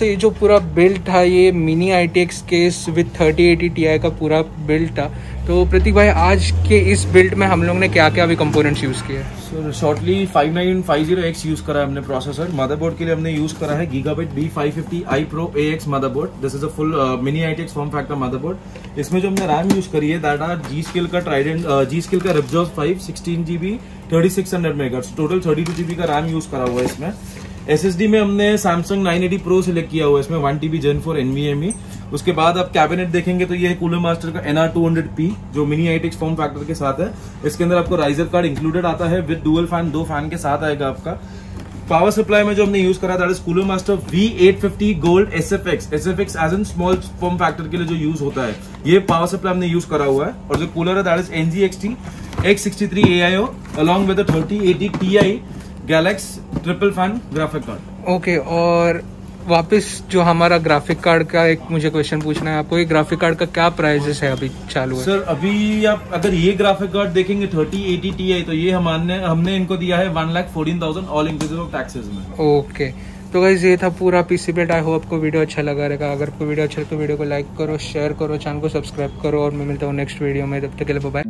से ये जो पूरा बिल्ड था, ये mini I T X case with thirty eighty T I का पूरा बिल्ड था। तो प्रतीक भाई, आज के इस बिल्ड में हम लोग ने क्या क्या अभी कंपोनेंट्स यूज़ किए? सर शॉर्टली 5950X यूज़ करा है हमने प्रोसेसर मदरबोर्ड के लिए हमने यूज़ करा है gigabit B550 i Pro AX motherboard this is a full mini ITX form factor motherboard इसमें जो हमने रैम यूज़ करी है दैट आर जी स्किल का ट्राइडेंट जी स्किल का Ripjaws 5 16 GB 3600 megahertz total 32 GB का रैम यूज़ करा हुआ है इसमें। एसएसडी में हमने सैमसंग 980 प्रो सिलेक्ट किया हुआ है। इसमें one TB gen four NVMe उसके बाद आप कैबिनेट देखेंगे तो ये कूलर मास्टर का एनआर टू हंड्रेड पी जो मिनी आईटेक्स फॉर्म फैक्टर के साथ है। इसके अंदर आपको राइजर कार्ड इंक्लूडेड आता है विद डुअल फ़ैन दो फ़ैन के साथ आएगा आपका। पावर सप्लाई में जो हमने यूज़ करा is cooler master V eight fifty gold S F X S F X as an small form factor के लिए जो यूज़ होता है। ये पावर सप्लाई हमने यूज़ करा हुआ है। और जो कूलर है that is N Z X T X sixty three A I O along with thirty eighty T I Galax triple fan graphic card okay और वापस जो हमारा ग्राफिक कार्ड का एक मुझे क्वेश्चन पूछना है आपको ये ग्राफिक कार्ड का क्या प्राइजेस है अभी चालू है? सर अभी आप अगर ये ग्राफिक कार्ड देखेंगे थर्टी एटी टी आई तो ये हमारे हमने इनको दिया है one lakh fourteen thousand all inclusive of taxes में। ओके तो गाइज़ ये था पूरा पीसी बेट आई होप आपको वीडियो अच्छा लगा रहेगा। अगर कोई वीडियो अच्छा लगे तो वीडियो को लाइक करो शेयर करो चैनल को सब्सक्राइब करो और मैं मिलता हूँ नेक्स्ट वीडियो में। तब तक के लिए बाय